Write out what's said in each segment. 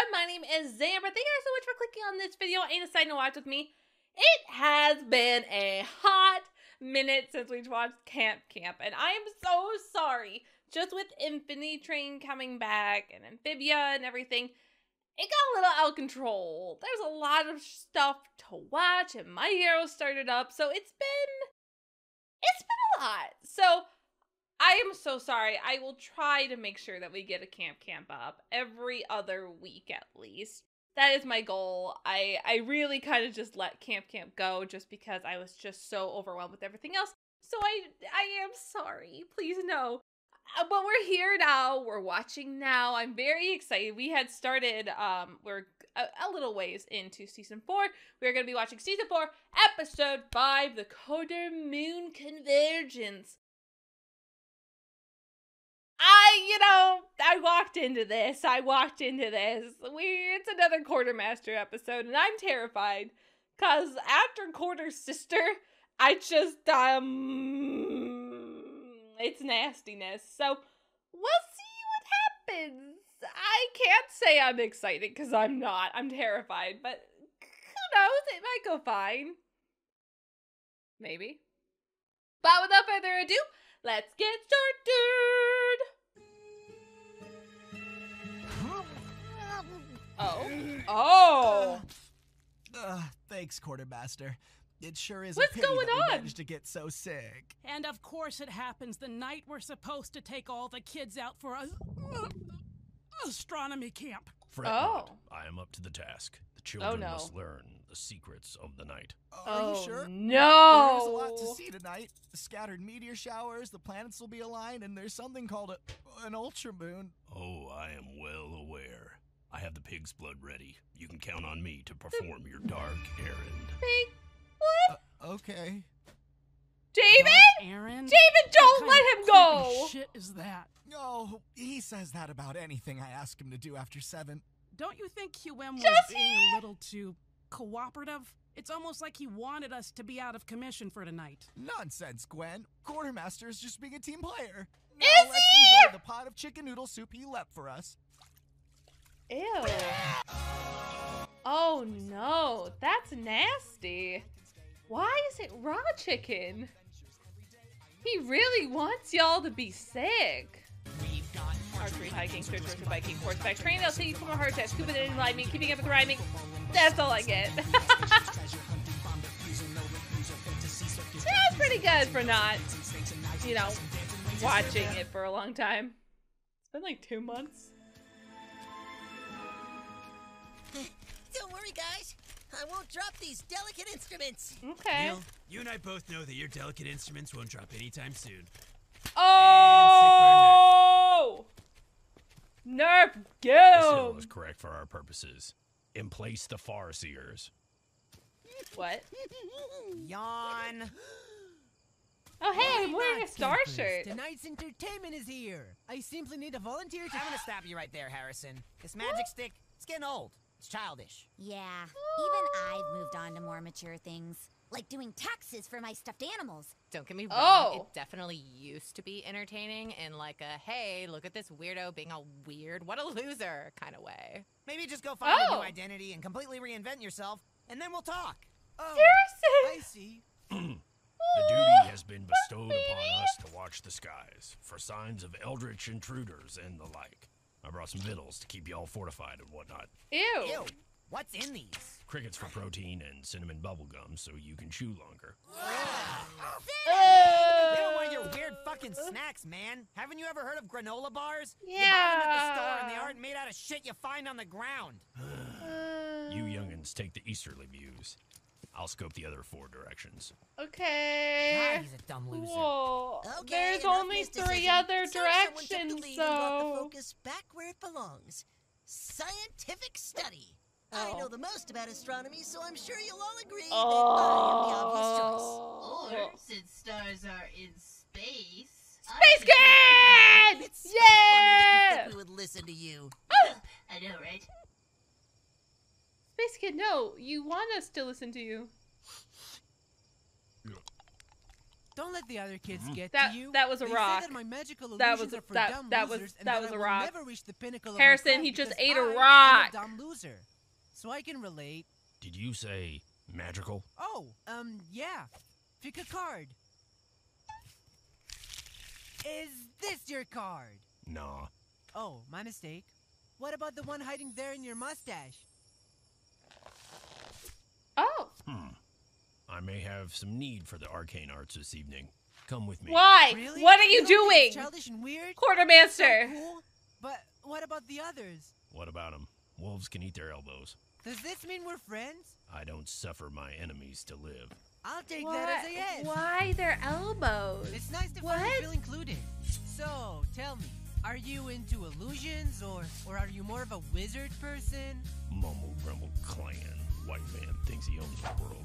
everyone, my name is Zamber. Thank you guys so much for clicking on this video and deciding to watch with me. It has been a hot minute since we watched Camp Camp, and I am so sorry. Just with Infinity Train coming back and Amphibia and everything, it got a little out of control. There's a lot of stuff to watch, and My Hero started up, so it's been it's been a lot. So I am so sorry. I will try to make sure that we get a camp camp up every other week at least. That is my goal. I I really kind of just let camp camp go just because I was just so overwhelmed with everything else. So I I am sorry. Please know. Uh, but we're here now. We're watching now. I'm very excited. We had started um we're a, a little ways into season 4. We're going to be watching season 4, episode 5, The Quarter Moon Convergence. I, you know, I walked into this. I walked into this. We it's another quartermaster episode, and I'm terrified. Cause after Quarter's sister, I just um it's nastiness. So we'll see what happens. I can't say I'm excited because I'm not. I'm terrified, but who knows? It might go fine. Maybe. But without further ado, let's get started. Oh. Oh. Uh, thanks, quartermaster. It sure is What's a pity going that we on? managed to get so sick. And of course, it happens the night we're supposed to take all the kids out for a astronomy camp. Fret Oh. not. I am up to the task. The children no. must learn the secrets of the night. Are oh you sure? no! There's a lot to see tonight. The Scattered meteor showers, the planets will be aligned, and there's something called a, an ultra moon. Oh, I am well aware. I have the pig's blood ready. You can count on me to perform your dark errand. Big uh, what? Okay. David? Aaron? David, don't What let him of go! Shit is that? Oh, he says that about anything I ask him to do after seven. Don't you think QM was Does being he? a little too cooperative? It's almost like he wanted us to be out of commission for tonight. Nonsense, Gwen. Quartermaster is just being a team player. Now Is let's he? enjoy the pot of chicken noodle soup he left for us. Ew. Oh no, that's nasty. Why is it raw chicken? He really wants y'all to be sick. Archery, hiking, horse, biking, horseback, training, I'll take you from a heart attack, scuba diving, climbing, keeping up with rhyming. That's all I get. That's pretty good for not, you know, watching it for a long time. It's been like two months. Don't worry, guys. I won't drop these delicate instruments. Okay. Neil, you and I both know that your delicate instruments won't drop anytime soon. Oh! Nurf, get This hill is correct for our purposes. Emplace the Farseers. What? Yawn. Oh, hey, I'm wearing a star campers? shirt. Tonight's entertainment is here. I simply need a volunteer to. Ah. I'm gonna stop you right there, Harrison. This magic stick, it's getting old. It's childish. Yeah, even I've moved on to more mature things, like doing taxes for my stuffed animals. Don't get me wrong, Oh. it definitely used to be entertaining in like a hey, look at this weirdo being all weird, what a loser kind of way. Maybe just go find a Oh. new identity and completely reinvent yourself, and then we'll talk. Oh, Harrison! I see. The oh, duty has been bestowed upon us to watch the skies for signs of eldritch intruders and the like. I brought some victuals to keep y'all fortified and whatnot. Ew. Ew. What's in these? Crickets for protein and cinnamon bubblegum so you can chew longer. We don't want Uh, your weird fucking snacks, man. Haven't you ever heard of granola bars? Yeah. You buy them at the store and they aren't made out of shit you find on the ground. You youngins take the easterly views. I'll scope the other four directions. Okay. God, he's a dumb loser. Whoa. Okay, There's only three other So someone took the directions, lead and brought the so. focus back where it belongs. Scientific study. I Oh. know the most about astronomy, so I'm sure you'll all agree that I am the obvious oh. choice. Oh. Or, since stars are in space. Space Kid! It's so funny that you Yeah! think we would listen to you. Ah! I know, right? Space Kid, no, you want us to listen to you. Don't let the other kids Mhm. get That- to you. that was a they rock. That my magical That illusions was a- are for that- dumb that was- losers, and that that was I a will rock. never reach the pinnacle of Harrison, my he just ate a I am rock. dumb loser. So I can relate. Did you say magical? Oh, um, yeah. Pick a card. Is this your card? Nah. Oh, my mistake. What about the one hiding there in your mustache? Oh, Hmm. I may have some need for the arcane arts this evening. Come with me. why? Really? What are you don't think doing, it's childish and weird? quartermaster? So cool. But what about the others? What about them? Wolves can eat their elbows. Does this mean we're friends? I don't suffer my enemies to live. I'll take What? that as a yes. Why their elbows? It's nice to finally What? feel included. So, tell me, are you into illusions or or are you more of a wizard person? Mumble grumble clan. White man thinks he owns the world.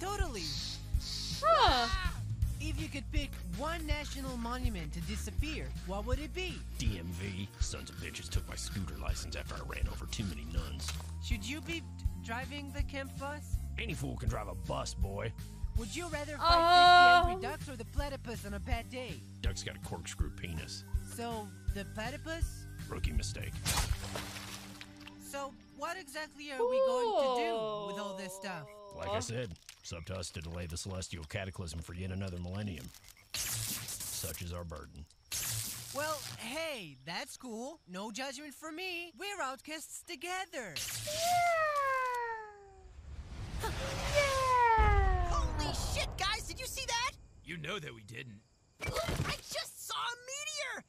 Totally. Huh? If you could pick one national monument to disappear, what would it be? DMV. Sons of bitches took my scooter license after I ran over too many nuns. Should you be d- driving the camp bus? Any fool can drive a bus, boy. Would you rather Oh. fight uh-huh. 50 angry ducks or the platypus on a bad day? Duck's got a corkscrew penis. So, the platypus? Rookie mistake. So, what exactly are we going to do with all this stuff? Like I said, it's up to us to delay the celestial cataclysm for yet another millennium. Such is our burden. Well, hey, that's cool. No judgment for me. We're outcasts together. Yeah! yeah! Holy shit, guys! Did you see that? You know that we didn't. I just saw a meteor!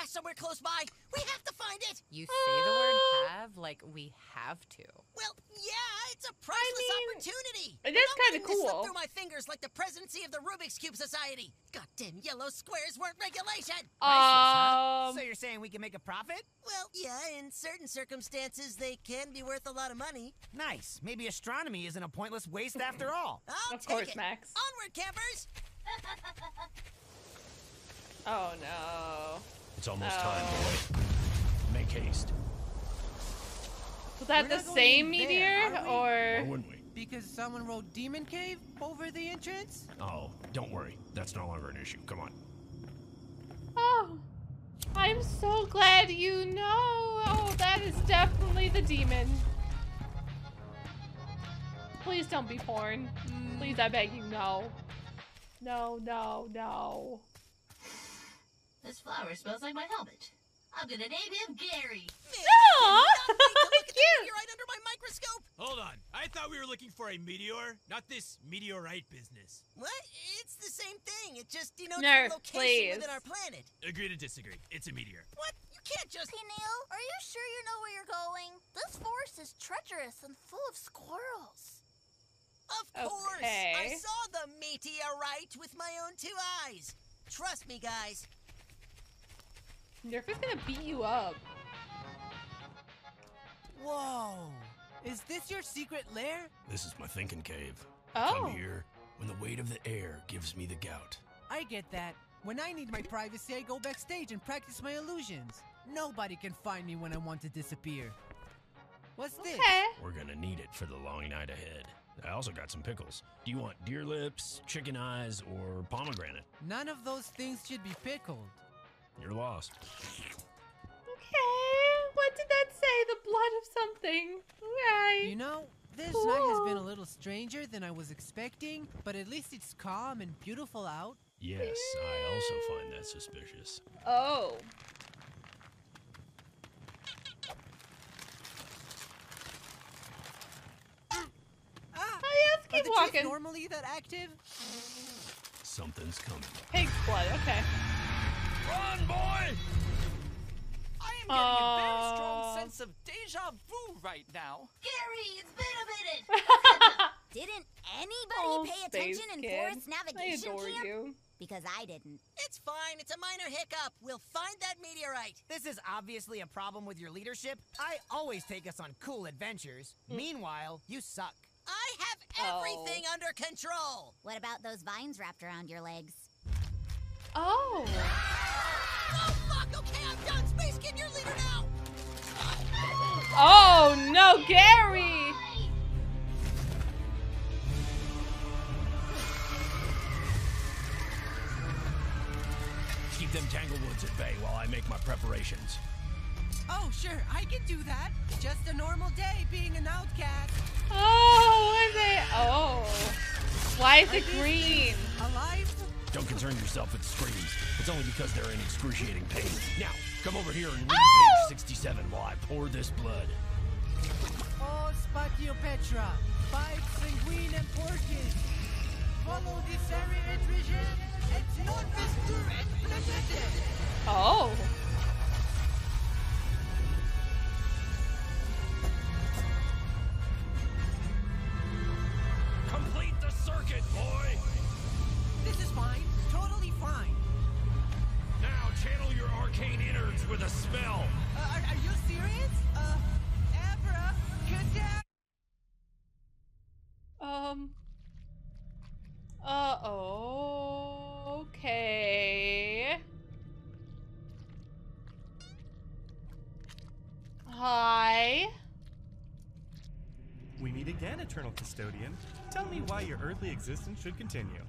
I think it crashed somewhere close by. We have to find it! You say the word have like we have to. Well, yeah, it's a priceless mean, opportunity. it is And I'm kinda letting slip cool. through my fingers like the presidency of the Rubik's Cube Society. Goddamn yellow squares weren't regulation. Um, so you're saying we can make a profit? Well, yeah, in certain circumstances, they can be worth a lot of money. Nice. Maybe astronomy isn't a pointless waste after all. I'll Of take course, it. Max. Onward, campers! oh no. It's almost Oh. time, boy. Make haste. Was that We're the same in there, meteor? Or or? wouldn't we? Because someone wrote Demon Cave over the entrance? Oh, don't worry. That's no longer an issue. Come on. Oh, I'm so glad you know. Oh, that is definitely the demon. Please don't be porn. Please, I beg you, no. No, no, no. This flower smells like my helmet. I'm gonna name him Gary. Aw, Not wait to look at the cute. meteorite under my microscope. Hold on. I thought we were looking for a meteor, not this meteorite business. What? It's the same thing. It just denotes Nurf, the location please. within our planet. Agree to disagree. It's a meteor. What? You can't just. Peniel, are you sure you know where you're going? This forest is treacherous and full of squirrels. Of course. Okay. I saw the meteorite with my own two eyes. Trust me, guys. Nurf is gonna beat you up. Whoa. Is this your secret lair? This is my thinking cave. Oh. Come here when the weight of the air gives me the gout. I get that. When I need my privacy, I go backstage and practice my illusions. Nobody can find me when I want to disappear. What's this? Okay. We're gonna need it for the long night ahead. I also got some pickles. Do you want deer lips, chicken eyes, or pomegranate? None of those things should be pickled. You're lost. Okay. What did that say? The blood of something. Okay. You know, this night has been a little stranger than I was expecting, but at least it's calm and beautiful out. Yes, I also find that suspicious. Oh. Ah! Oh, Are keep the walking. teeth normally that active? Something's coming. Pig's blood. Okay. Run, boy! I am getting a very strong sense of deja vu right now. Gary, it's been a minute. Didn't anybody Oh, pay space attention in kid. forest I navigation adore camp? you. Because I didn't. It's fine. It's a minor hiccup. We'll find that meteorite. This is obviously a problem with your leadership. I always take us on cool adventures. Hmm. Meanwhile, you suck. I have Oh. everything under control. What about those vines wrapped around your legs? Oh. Oh no, Gary! Keep them Tanglewoods at bay while I make my preparations. Oh, sure, I can do that. Just a normal day being an outcast. Oh, what is it? Oh. Why is Are it green? Alive don't concern yourself with screams. It's only because they're in excruciating pain. Now, come over here and read Oh! page 67 while I pour this blood. Oh, Spatio Petra, five sanguine and porkins. Follow the serie et regen, et non vestur et. Oh. Spell. Uh, are, are you serious? Uh, Abra, Cadet. Um. Uh oh. Okay. Hi. We meet again, Eternal Custodian. Tell me why your earthly existence should continue.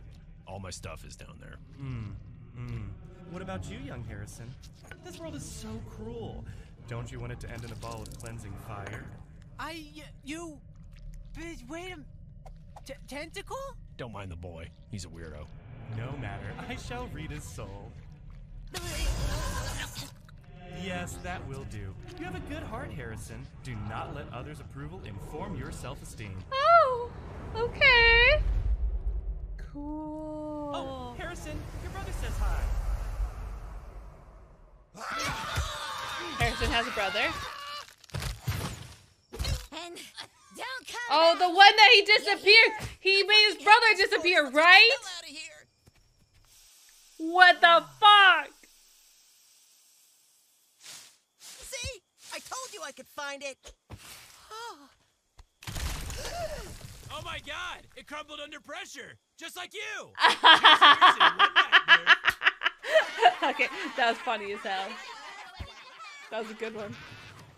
All my stuff is down there. Hmm. Hmm. What about you, young Harrison? This world is so cruel. Don't you want it to end in a ball of cleansing fire? I. you. But wait a. T- tentacle? Don't mind the boy. He's a weirdo. No matter. I shall read his soul. Yes, that will do. You have a good heart, Harrison. Do not let others' approval inform your self esteem. Oh. Okay. Cool. Oh, Harrison, your brother says hi. Harrison has a brother. And don't come Oh, the one that he disappeared. He made his brother disappear, right? What the fuck? See? I told you I could find it. Oh my god! It crumbled under pressure, just like you. okay, that was funny as hell. That was a good one.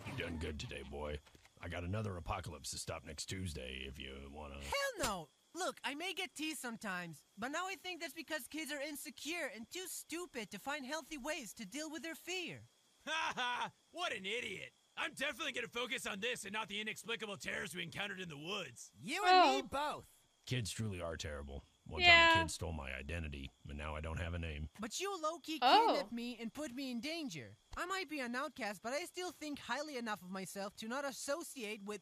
You done good today, boy. I got another apocalypse to stop next Tuesday if you wanna. Hell no! Look, I may get teased sometimes, but now I think that's because kids are insecure and too stupid to find healthy ways to deal with their fear. Ha ha! What an idiot! I'm definitely gonna focus on this and not the inexplicable terrors we encountered in the woods. You and me oh. both. Kids truly are terrible. One Yeah. time a kid stole my identity, and now I don't have a name. But you low-key Oh. kidnapped me and put me in danger. I might be an outcast, but I still think highly enough of myself to not associate with...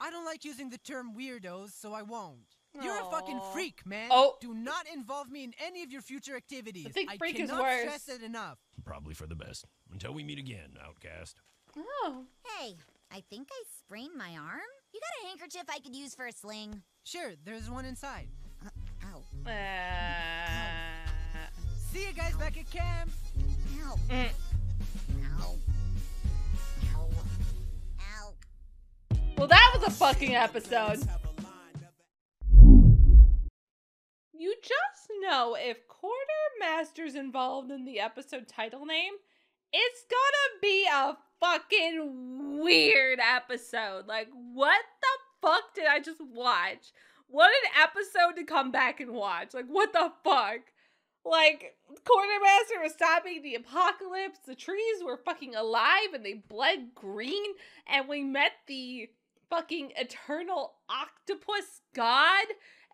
I don't like using the term weirdos, so I won't. You're a fucking freak, man. Oh. Do not involve me in any of your future activities. I think freak is cannot worse. stress it enough. Probably for the best. Until we meet again, outcast. Oh. Hey, I think I sprained my arm. You got a handkerchief I could use for a sling? Sure, there's one inside. Ow. Uh, See you guys back at camp. Ow. mm. Ow. Ow. Ow. Well, that was a fucking episode. You just know if Quartermaster's involved in the episode title name, it's gonna be a fucking weird episode. Like, what the fuck did I just watch? What an episode to come back and watch. Like, what the fuck? Like, Quartermaster was stopping the apocalypse. The trees were fucking alive and they bled green. And we met the fucking eternal octopus god.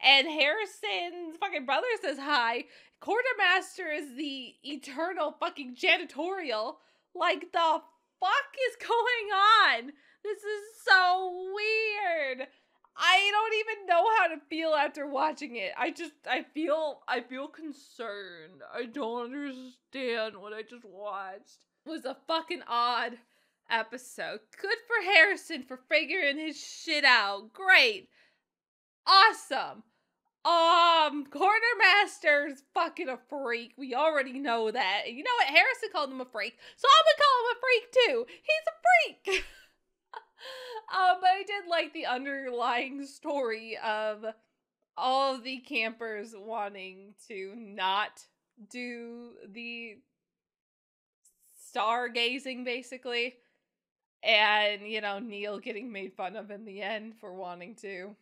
And Harrison's fucking brother says hi. Quartermaster is the eternal fucking janitorial. Like, the fuck is going on? This is so weird. I don't even know how to feel after watching it. I just I feel I feel concerned. I don't understand what I just watched. It was a fucking odd episode. Good for Harrison for figuring his shit out. Great. Awesome. Um, Quartermaster's fucking a freak. We already know that. You know what? Harrison called him a freak, so I'm gonna call him a freak too. He's a freak. um, but I did like the underlying story of all of the campers wanting to not do the stargazing, basically. And, you know, Neil getting made fun of in the end for wanting to.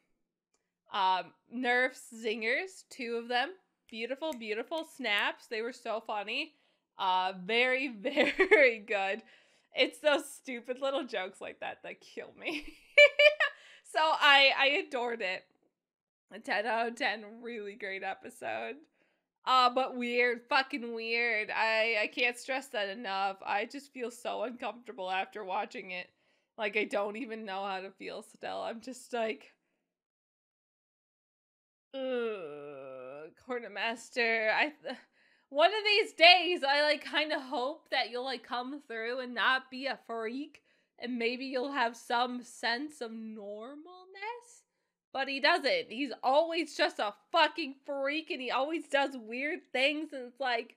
Um, Nurf's zingers, two of them. Beautiful, beautiful snaps. They were so funny. Uh, very, very good. It's those stupid little jokes like that that kill me. so I I adored it. A 10 out of 10, really great episode. Uh, but weird, fucking weird. I I can't stress that enough. I just feel so uncomfortable after watching it. Like I don't even know how to feel still. I'm just like Ugh, Quartermaster. I one of these days I like kind of hope that you'll like come through and not be a freak and maybe you'll have some sense of normalness. But he doesn't. He's always just a fucking freak and he always does weird things and it's like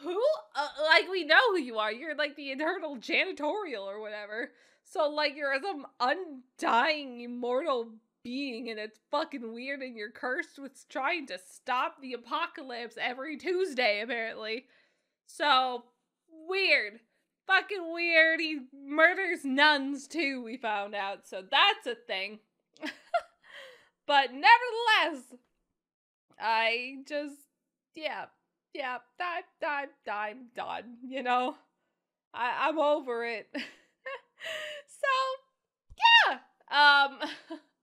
who uh, like we know who you are. You're like the eternal janitorial or whatever. So like you're some undying immortal being and it's fucking weird and you're cursed with trying to stop the apocalypse every Tuesday apparently. So weird. Fucking weird. He murders nuns too, we found out. So that's a thing. but nevertheless, I just yeah, yeah, I, I, I'm done, you know? I, I'm over it. so, yeah. Um,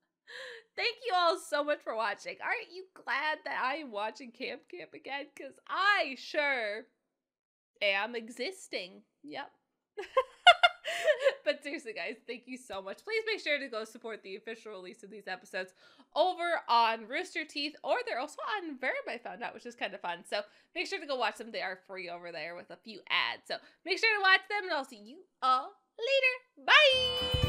thank you all so much for watching. Aren't you glad that I am watching Camp Camp again? Because I sure am existing. Yep. but seriously, guys, thank you so much. Please make sure to go support the official release of these episodes over on Rooster Teeth, or they're also on VRV, I found out, which is kind of fun. So make sure to go watch them. They are free over there with a few ads. So make sure to watch them, and I'll see you all later. Bye!